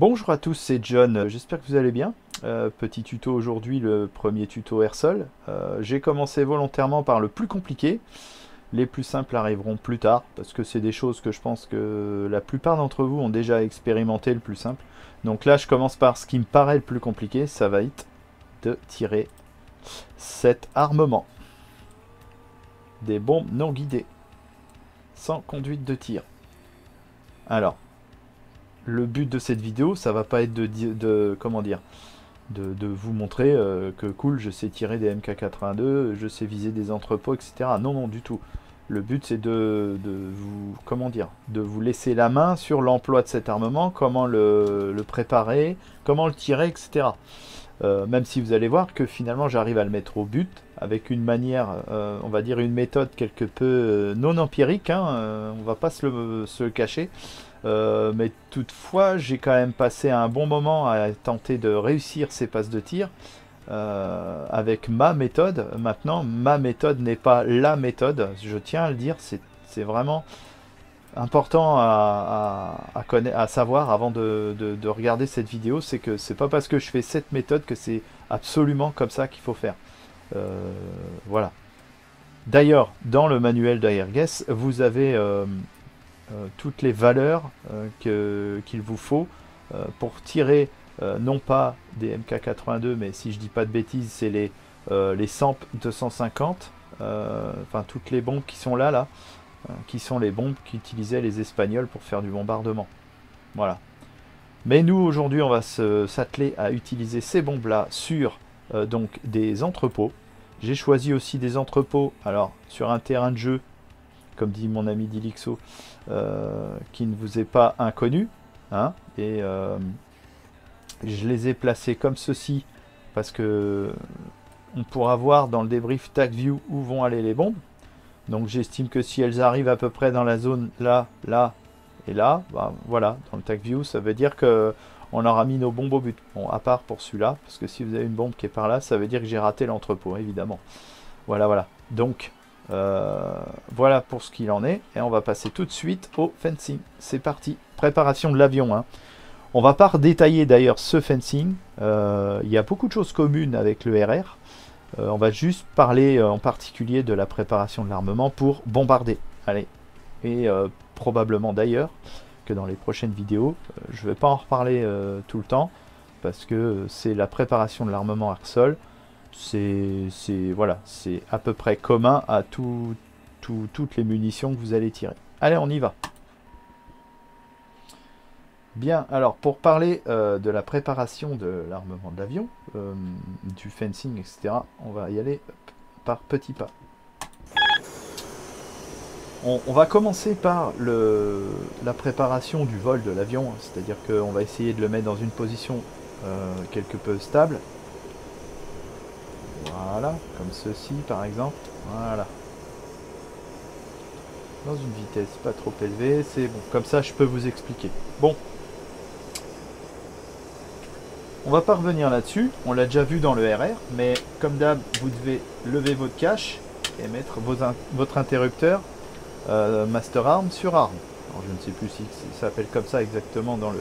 Bonjour à tous, c'est John, j'espère que vous allez bien. Euh, petit tuto aujourd'hui, le premier tuto Airsol. Euh, J'ai commencé volontairement par le plus compliqué. Les plus simples arriveront plus tard, parce que c'est des choses que je pense que la plupart d'entre vous ont déjà expérimenté le plus simple. Donc là, je commence par ce qui me paraît le plus compliqué, ça va être de tirer cet armement. Des bombes non guidées, sans conduite de tir. Alors, le but de cette vidéo, ça va pas être de, de comment dire, de, vous montrer euh, que cool, je sais tirer des MK82, je sais viser des entrepôts, etc. Non, non, du tout. Le but, c'est de, vous, comment dire, de vous laisser la main sur l'emploi de cet armement, comment le, préparer, comment le tirer, etc. Euh, même si vous allez voir que finalement, j'arrive à le mettre au but avec une manière, euh, on va dire une méthode quelque peu non empirique. Hein, on va pas se se le cacher. Euh, mais toutefois, j'ai quand même passé un bon moment à tenter de réussir ces passes de tir euh, avec ma méthode. Maintenant, ma méthode n'est pas la méthode, je tiens à le dire, c'est vraiment important à, à, savoir avant de, regarder cette vidéo, c'est que c'est pas parce que je fais cette méthode que c'est absolument comme ça qu'il faut faire. Euh, voilà. D'ailleurs, dans le manuel d'AirGuess, vous avez toutes les valeurs euh, qu'il vous faut euh, pour tirer non pas des MK82, mais si je dis pas de bêtises, c'est les, les SAMP 250, enfin toutes les bombes qui sont là, là, qui sont les bombes qu'utilisaient les Espagnols pour faire du bombardement. Voilà. Mais nous, aujourd'hui, on va s'atteler à utiliser ces bombes-là sur donc des entrepôts. J'ai choisi aussi des entrepôts, alors sur un terrain de jeu comme dit mon ami Dilixo, euh, qui ne vous est pas inconnu. Hein, et euh, je les ai placés comme ceci parce que on pourra voir dans le débrief tag view où vont aller les bombes. Donc j'estime que si elles arrivent à peu près dans la zone là, là et là, bah, voilà, dans le tag view, ça veut dire que on aura mis nos bombes au but. Bon, à part pour celui-là, parce que si vous avez une bombe qui est par là, ça veut dire que j'ai raté l'entrepôt, évidemment. Voilà, voilà. Donc, euh, voilà pour ce qu'il en est. Et on va passer tout de suite au fencing. C'est parti. Préparation de l'avion. Hein. On va pas détailler d'ailleurs ce fencing. Euh, il y a beaucoup de choses communes avec le RR. Euh, on va juste parler en particulier de la préparation de l'armement pour bombarder. Allez. Et probablement d'ailleurs que dans les prochaines vidéos, je ne vais pas en reparler tout le temps parce que c'est la préparation de l'armement air-sol c'est voilà, c'est à peu près commun à tout, toutes les munitions que vous allez tirer. Allez, on y va. Bien, alors pour parler euh, de la préparation de l'armement de l'avion, euh, du fencing, etc., on va y aller par petits pas. On, va commencer par la préparation du vol de l'avion, c'est-à-dire qu'on va essayer de le mettre dans une position euh, quelque peu stable, voilà, comme ceci par exemple. Voilà. Dans une vitesse pas trop élevée, c'est bon. Comme ça, je peux vous expliquer. Bon. On va pas revenir là-dessus. On l'a déjà vu dans le RR. Mais comme d'hab, vous devez lever votre cache et mettre votre interrupteur euh, Master Arm sur arme. je ne sais plus si ça s'appelle comme ça exactement dans le,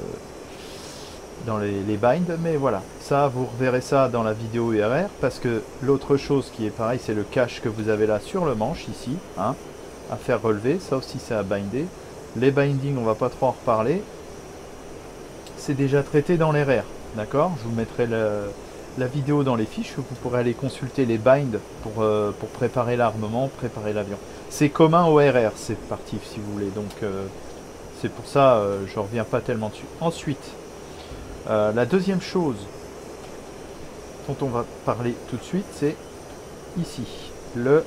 dans les, binds, mais voilà, ça vous reverrez ça dans la vidéo URR, parce que l'autre chose qui est pareil, c'est le cache que vous avez là sur le manche, ici, hein, à faire relever, sauf si c'est à binder. Les bindings, on va pas trop en reparler, c'est déjà traité dans l'RR, d'accord? Je vous mettrai la vidéo dans les fiches, vous pourrez aller consulter les binds pour, euh, pour préparer l'armement, préparer l'avion. C'est commun au RR, c'est parti si vous voulez, donc euh, c'est pour ça, euh, je reviens pas tellement dessus. Ensuite, euh, la deuxième chose dont on va parler tout de suite, c'est ici, le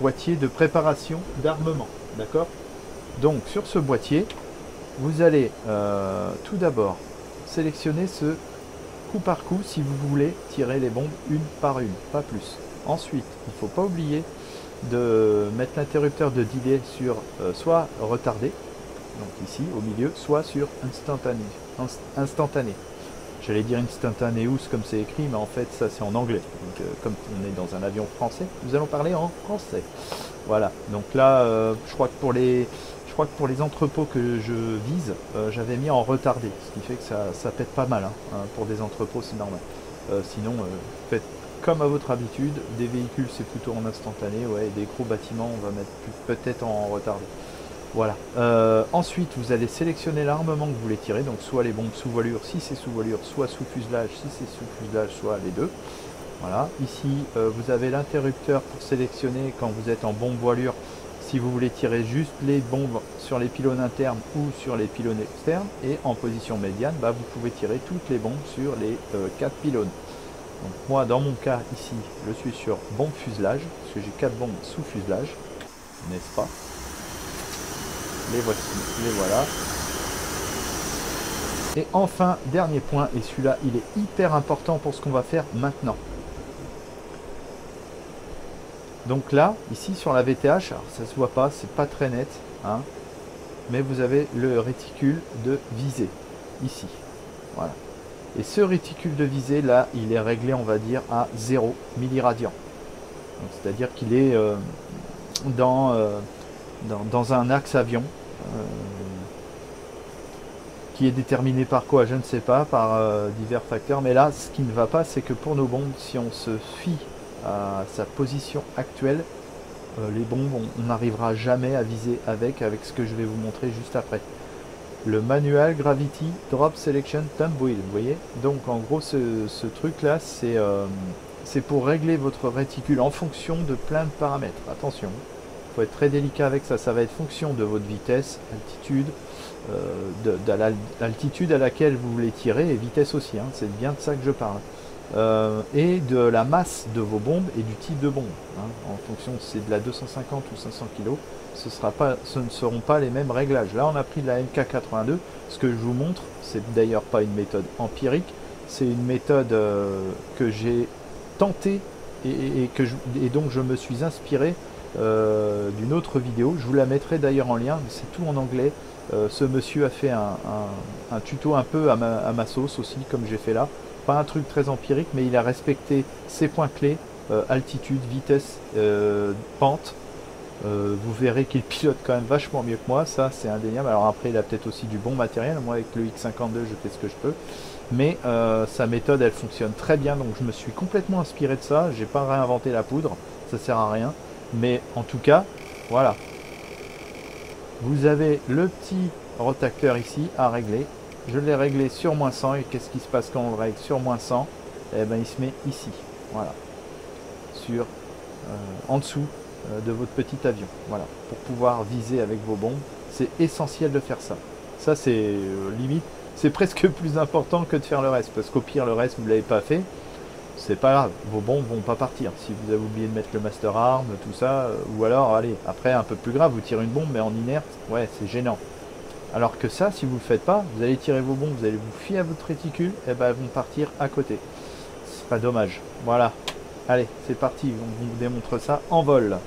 boîtier de préparation d'armement. D'accord? Donc sur ce boîtier, vous allez euh, tout d'abord sélectionner ce coup par coup si vous voulez tirer les bombes une par une, pas plus. Ensuite, il ne faut pas oublier de mettre l'interrupteur de delay sur euh, soit retardé, donc ici au milieu, soit sur instantané. J'allais dire instantaneous comme c'est écrit, mais en fait ça c'est en anglais. Donc euh, comme on est dans un avion français, nous allons parler en français. Voilà. Donc là, euh, je crois que pour les, entrepôts que je vise, j'avais mis en retardé, ce qui fait que ça, pète pas mal. Hein. Pour des entrepôts, c'est normal. sinon, faites comme à votre habitude. Des véhicules, c'est plutôt en instantané. Ouais, des gros bâtiments, on va mettre peut-être en retardé. Voilà. Euh, ensuite, vous allez sélectionner l'armement que vous voulez tirer. Donc, soit les bombes sous voilure, si c'est sous voilure, soit sous fuselage, si c'est sous fuselage, soit les deux. Voilà. Ici, euh, vous avez l'interrupteur pour sélectionner quand vous êtes en bombe voilure si vous voulez tirer juste les bombes sur les pylônes internes ou sur les pylônes externes. Et en position médiane, bah, vous pouvez tirer toutes les bombes sur les euh, quatre pylônes. Donc moi, dans mon cas, ici, je suis sur bombe fuselage, parce que j'ai quatre bombes sous fuselage, n'est-ce pas? Les voici, les voilà. Et enfin, dernier point, et celui-là, il est hyper important pour ce qu'on va faire maintenant. Donc là, ici sur la VTH, alors ça se voit pas, c'est pas très net, hein, mais vous avez le réticule de visée, ici. Voilà. Et ce réticule de visée, là, il est réglé, on va dire, à 0 milliradian. C'est-à-dire qu'il est, euh, dans, euh, dans, dans, un axe avion, qui est déterminé par quoi Je ne sais pas, par euh, divers facteurs. Mais là, ce qui ne va pas, c'est que pour nos bombes, si on se fie à sa position actuelle, euh, les bombes, on n'arrivera jamais à viser avec, avec ce que je vais vous montrer juste après. Le manual Gravity Drop Selection Tumbleweed, vous voyez? Donc en gros, ce, truc-là, c'est pour régler votre réticule en fonction de plein de paramètres. Attention faut être très délicat avec ça. Ça va être fonction de votre vitesse, altitude, euh, de, l'altitude à laquelle vous voulez tirer et vitesse aussi. Hein. c'est bien de ça que je parle. Euh, et de la masse de vos bombes et du type de bombe. Hein. en fonction c'est de la 250 ou 500 kg, ce, sera pas, ce ne seront pas les mêmes réglages. Là, on a pris de la MK82. Ce que je vous montre, c'est d'ailleurs pas une méthode empirique, c'est une méthode euh, que j'ai tenté et, que et donc je me suis inspiré euh, d'une autre vidéo. Je vous la mettrai d'ailleurs en lien, c'est tout en anglais. Euh, ce monsieur a fait un, tuto un peu à ma, sauce aussi, comme j'ai fait là. Pas un truc très empirique, mais il a respecté ses points clés, euh, altitude, vitesse, pente. vous verrez qu'il pilote quand même vachement mieux que moi, ça c'est indéniable. Alors après il a peut-être aussi du bon matériel, moi avec le X52 je fais ce que je peux. Mais sa méthode elle fonctionne très bien, donc je me suis complètement inspiré de ça, j'ai pas réinventé la poudre, ça sert à rien. Mais en tout cas, voilà. Vous avez le petit rotacteur ici à régler. Je l'ai réglé sur moins 100 et qu'est-ce qui se passe quand on le règle sur moins 100 Eh ben il se met ici, voilà, sur euh, en dessous euh, de votre petit avion, voilà, pour pouvoir viser avec vos bombes. C'est essentiel de faire ça. Ça c'est euh, limite, c'est presque plus important que de faire le reste, parce qu'au pire le reste vous ne l'avez pas fait, c'est pas grave, vos bombes vont pas partir. Si vous avez oublié de mettre le master arm, tout ça, euh, ou alors, allez, après un peu plus grave, vous tirez une bombe mais en inerte, ouais, c'est gênant. Alors que ça, si vous le faites pas, vous allez tirer vos bombes, vous allez vous fier à votre réticule, et ben elles vont partir à côté. C'est pas dommage. Voilà. Allez, c'est parti, on vous démontre ça en vol.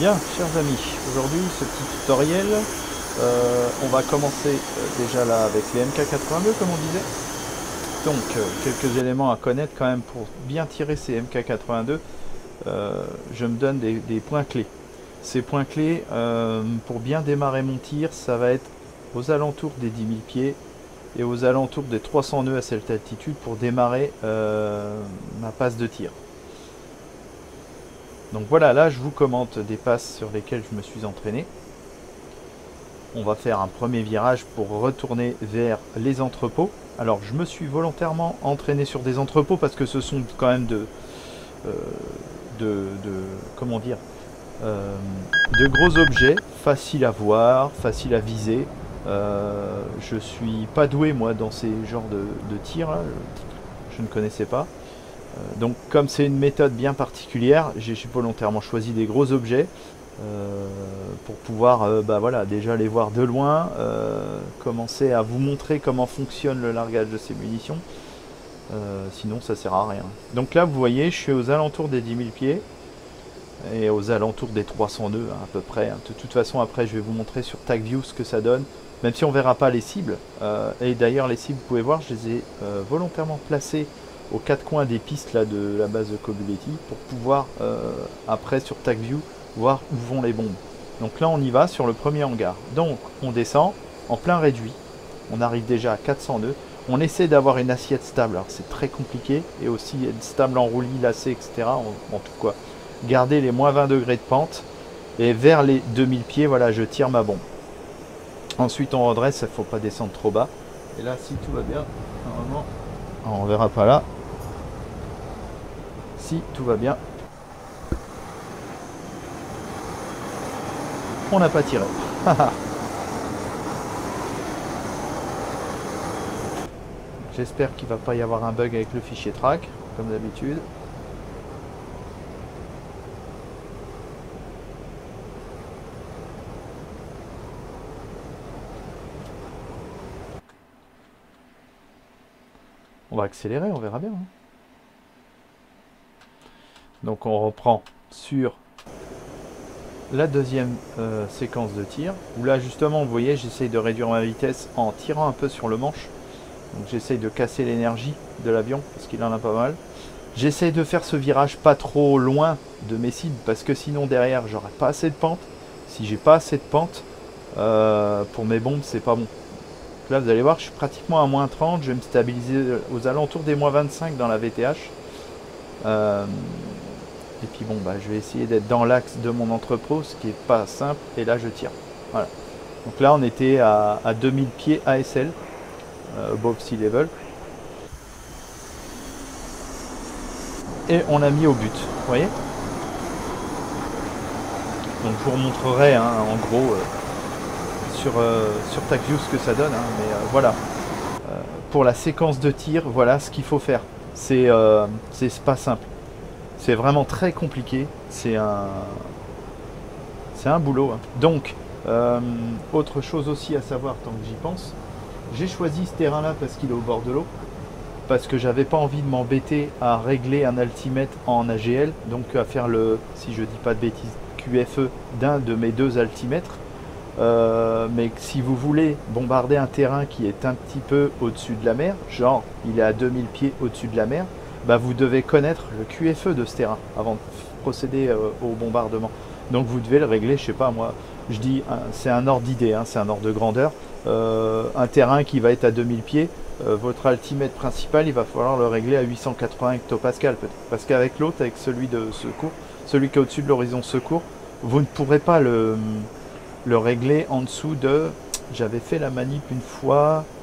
Bien, chers amis, aujourd'hui ce petit tutoriel, euh, on va commencer euh, déjà là avec les MK82 comme on disait. Donc euh, quelques éléments à connaître quand même pour bien tirer ces MK82. je me donne des, points clés. Ces points clés, pour bien démarrer mon tir, ça va être aux alentours des 10 000 pieds et aux alentours des 300 nœuds à cette altitude pour démarrer ma passe de tir. Donc voilà, là je vous commente des passes sur lesquelles je me suis entraîné. On va faire un premier virage pour retourner vers les entrepôts. Alors je me suis volontairement entraîné sur des entrepôts parce que ce sont quand même de, euh, de, comment dire, euh, de gros objets, faciles à voir, faciles à viser. Euh, je suis pas doué moi dans ces genres de, de tirs, je ne connaissais pas. Euh, donc comme c'est une méthode bien particulière, j'ai volontairement choisi des gros objets euh, pour pouvoir euh, bah voilà, déjà les voir de loin, commencer à vous montrer comment fonctionne le largage de ces munitions. sinon ça sert à rien. Donc là vous voyez je suis aux alentours des 10 000 pieds. et aux alentours des 300 nœuds hein, à peu près. De toute façon après je vais vous montrer sur TagView ce que ça donne, même si on verra pas les cibles. Et d'ailleurs les cibles vous pouvez voir je les ai volontairement placées aux quatre coins des pistes là, de la base de Cobuletti pour pouvoir euh, après sur TagView voir où vont les bombes. Donc là on y va sur le premier hangar. Donc on descend en plein réduit, on arrive déjà à 400 nœuds. On essaie d'avoir une assiette stable, alors c'est très compliqué, et aussi être stable en roulis, lacé, etc. En, en tout cas, garder les moins 20 degrés de pente, et vers les 2000 pieds, voilà, je tire ma bombe. Ensuite, on redresse, il ne faut pas descendre trop bas. Et là, si tout va bien, normalement, on verra pas là. Tout va bien, on n'a pas tiré. J'espère qu'il va pas y avoir un bug avec le fichier track, comme d'habitude. On va accélérer, on verra bien. Hein. Donc on reprend sur la deuxième euh, séquence de tir, où là justement, vous voyez, j'essaye de réduire ma vitesse en tirant un peu sur le manche. Donc j'essaye de casser l'énergie de l'avion, parce qu'il en a pas mal. J'essaye de faire ce virage pas trop loin de mes cibles, parce que sinon derrière, j'aurai pas assez de pente. Si j'ai pas assez de pente, euh, pour mes bombes, c'est pas bon. Là, vous allez voir, je suis pratiquement à moins 30. Je vais me stabiliser aux alentours des moins 25 dans la VTH. Euh, et puis bon, bah, je vais essayer d'être dans l'axe de mon entrepôt, ce qui n'est pas simple. Et là, je tire. Voilà. Donc là, on était à, 2000 pieds ASL, euh, above sea level. Et on a mis au but, vous voyez? Donc je vous remontrerai hein, en gros... Euh, sur, euh, sur TagView ce que ça donne. Hein, mais euh, voilà. Euh, pour la séquence de tir, voilà ce qu'il faut faire. C'est pas simple. C'est vraiment très compliqué. C'est un c'est un boulot. Hein. Donc, autre chose aussi à savoir tant que j'y pense, j'ai choisi ce terrain-là parce qu'il est au bord de l'eau, parce que j'avais pas envie de m'embêter à régler un altimètre en AGL, donc à faire le, si je dis pas de bêtises, QFE d'un de mes deux altimètres. Euh, mais si vous voulez bombarder un terrain qui est un petit peu au-dessus de la mer, genre il est à 2000 pieds au-dessus de la mer, bah vous devez connaître le QFE de ce terrain avant de procéder euh, au bombardement. Donc vous devez le régler, je sais pas moi, je dis c'est un ordre d'idée, hein, c'est un ordre de grandeur. Euh, un terrain qui va être à 2000 pieds, votre altimètre principal, il va falloir le régler à 880 hectopascal peut-être. Parce qu'avec l'autre, avec celui de secours, celui qui est au-dessus de l'horizon secours, vous ne pourrez pas le, le régler en dessous de... J'avais fait la manip une fois euh,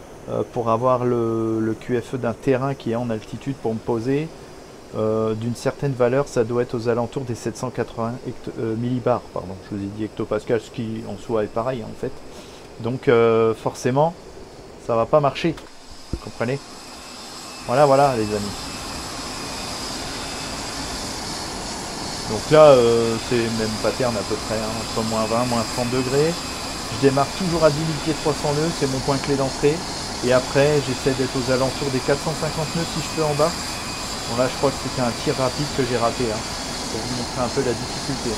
pour avoir le, QFE d'un terrain qui est en altitude pour me poser. Euh, d'une certaine valeur, ça doit être aux alentours des 780 euh, millibars, pardon, je vous ai dit hectopascal, ce qui en soi est pareil en fait. Donc forcément, ça va pas marcher, vous comprenez? Voilà, voilà les amis. Donc là, euh, c'est même pattern à peu près, hein, entre moins 20, moins 30 degrés. Je démarre toujours à 10 000 pieds 300 nœuds, c'est mon point clé d'entrée. Et après, j'essaie d'être aux alentours des 450 nœuds si je peux en bas. Bon là, je crois que c'était un tir rapide que j'ai raté, hein, pour vous montrer un peu la difficulté.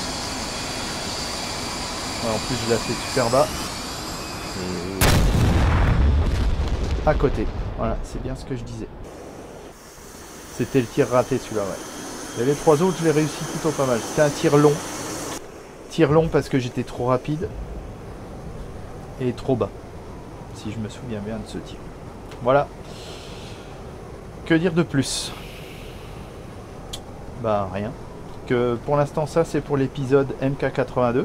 en plus, je l'ai fait super bas. À côté. Voilà, c'est bien ce que je disais. C'était le tir raté celui-là, ouais. Et les trois autres, je l'ai réussi plutôt pas mal. C'était un tir long. Tir long parce que j'étais trop rapide. Et trop bas. Si je me souviens bien de ce tir. Voilà. Que dire de plus? Bah rien. Que pour l'instant ça c'est pour l'épisode MK82.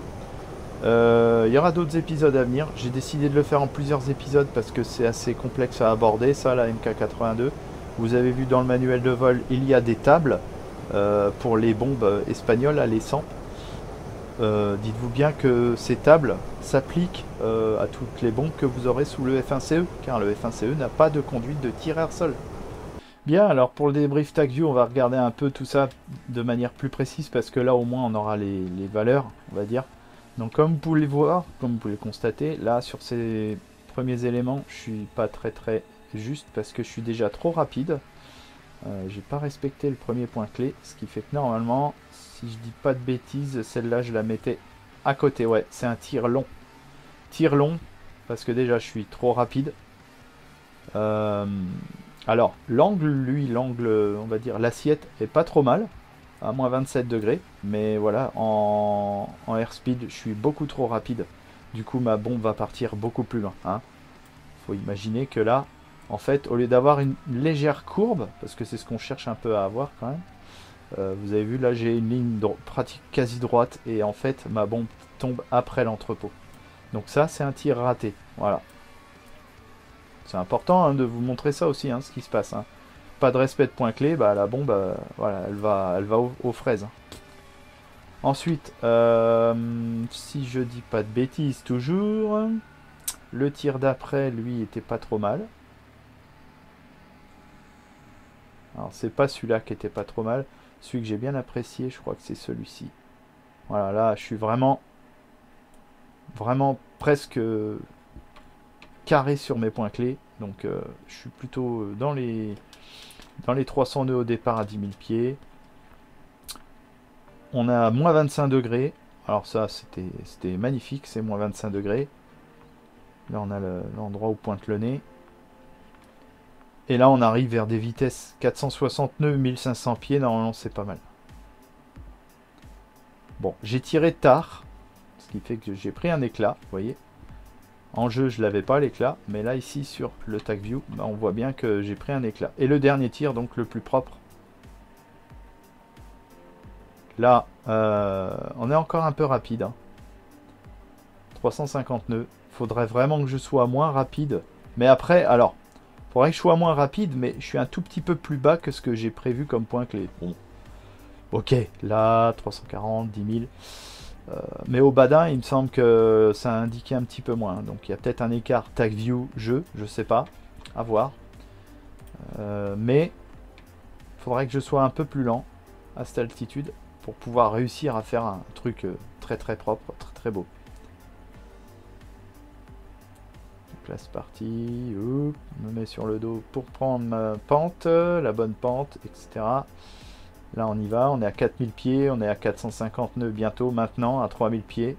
Euh, il y aura d'autres épisodes à venir. J'ai décidé de le faire en plusieurs épisodes parce que c'est assez complexe à aborder ça la MK82. Vous avez vu dans le manuel de vol, il y a des tables. Euh, pour les bombes espagnoles à les 100. Euh, dites-vous bien que ces tables s'appliquent euh, à toutes les bombes que vous aurez sous le F1CE, car le F1CE n'a pas de conduite de tir air-sol. Bien, alors pour le débrief tag view, on va regarder un peu tout ça de manière plus précise, parce que là au moins on aura les, les valeurs, on va dire. Donc comme vous pouvez le voir, comme vous pouvez le constater, là sur ces premiers éléments, je suis pas très très juste, parce que je suis déjà trop rapide. Euh, j'ai pas respecté le premier point clé, ce qui fait que normalement, je dis pas de bêtises, celle-là je la mettais à côté. Ouais, c'est un tir long. Tir long, parce que déjà je suis trop rapide. Euh, alors, l'angle, lui, l'angle, on va dire, l'assiette est pas trop mal, à moins 27 degrés. Mais voilà, en, en airspeed, je suis beaucoup trop rapide. Du coup, ma bombe va partir beaucoup plus loin. Hein. faut imaginer que là, en fait, au lieu d'avoir une légère courbe, parce que c'est ce qu'on cherche un peu à avoir quand même, euh, vous avez vu là j'ai une ligne pratique quasi droite et en fait ma bombe tombe après l'entrepôt. Donc ça c'est un tir raté. Voilà. C'est important hein, de vous montrer ça aussi, hein, ce qui se passe. Hein. Pas de respect de point clé, bah, la bombe, euh, voilà, elle va, aux, fraises. Ensuite, euh, si je dis pas de bêtises toujours, le tir d'après, lui, était pas trop mal. Alors c'est pas celui-là qui était pas trop mal. Celui que j'ai bien apprécié, je crois que c'est celui-ci. Voilà, là je suis vraiment vraiment presque carré sur mes points clés. Donc euh, je suis plutôt dans les dans les 300 nœuds au départ à 10 000 pieds. On a moins 25 degrés. Alors ça c'était magnifique, c'est moins 25 degrés. Là on a l'endroit où pointe le nez. Et là, on arrive vers des vitesses 460 nœuds, 1500 pieds. Normalement, c'est pas mal. Bon, j'ai tiré tard. Ce qui fait que j'ai pris un éclat, vous voyez. En jeu, je l'avais pas l'éclat. Mais là, ici, sur le tag view, bah, on voit bien que j'ai pris un éclat. Et le dernier tir, donc le plus propre. Là, euh, on est encore un peu rapide. 350 hein. nœuds. Faudrait vraiment que je sois moins rapide. Mais après, alors, Faudrait que je sois moins rapide, mais je suis un tout petit peu plus bas que ce que j'ai prévu comme point clé. Bon. Ok, là, 340, 10 000. mais au badin, il me semble que ça indiquait un petit peu moins. Donc il y a peut-être un écart tag view jeu, je sais pas. À voir. Euh, mais il faudrait que je sois un peu plus lent à cette altitude pour pouvoir réussir à faire un truc euh, très très propre, très très beau. Là c'est parti, me met sur le dos pour prendre ma pente, la bonne pente, etc. Là on y va, on est à 4000 pieds, on est à 450 nœuds bientôt, maintenant à 3000 pieds.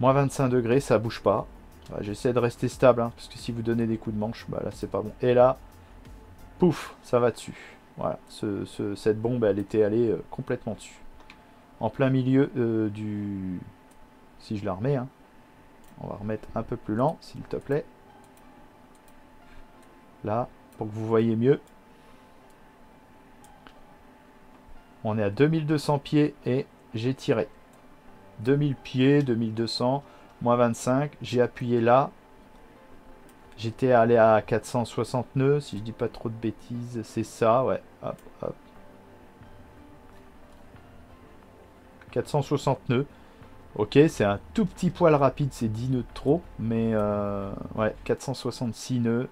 Moins 25 degrés, ça bouge pas. J'essaie de rester stable, hein, parce que si vous donnez des coups de manche, bah là c'est pas bon. Et là, pouf, ça va dessus. Voilà, cette bombe, elle était allée euh, complètement dessus. En plein milieu euh, du... Si je la remets, hein, on va remettre un peu plus lent, s'il te plaît. Là, pour que vous voyez mieux. On est à 2200 pieds et j'ai tiré. 2000 pieds, 2200, moins 25. J'ai appuyé là. J'étais allé à 460 nœuds, si je dis pas trop de bêtises. C'est ça, ouais. Hop, hop. 460 nœuds. Ok, c'est un tout petit poil rapide, c'est 10 nœuds de trop, mais euh, ouais, 466 nœuds.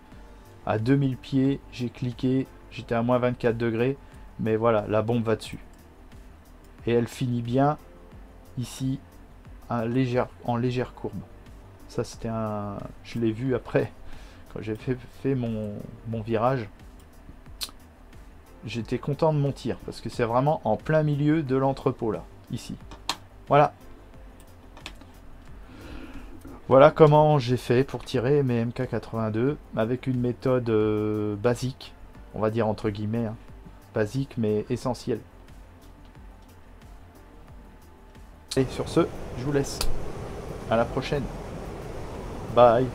À 2000 pieds, j'ai cliqué, j'étais à moins 24 degrés, mais voilà, la bombe va dessus. Et elle finit bien ici, en légère, courbe. Ça, c'était un... Je l'ai vu après, quand j'ai fait, mon virage. J'étais content de mon tir, parce que c'est vraiment en plein milieu de l'entrepôt, là, ici. Voilà, voilà comment j'ai fait pour tirer mes MK82 avec une méthode euh, basique, on va dire entre guillemets, hein. basique mais essentielle. Et sur ce, je vous laisse. À la prochaine. Bye.